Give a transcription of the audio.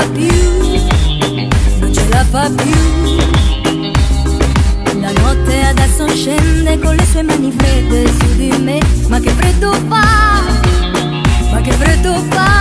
fa più, non ce la fa più. La notte adesso scende con le sue mani fredde su di me, ma che freddo fa, ma che freddo fa.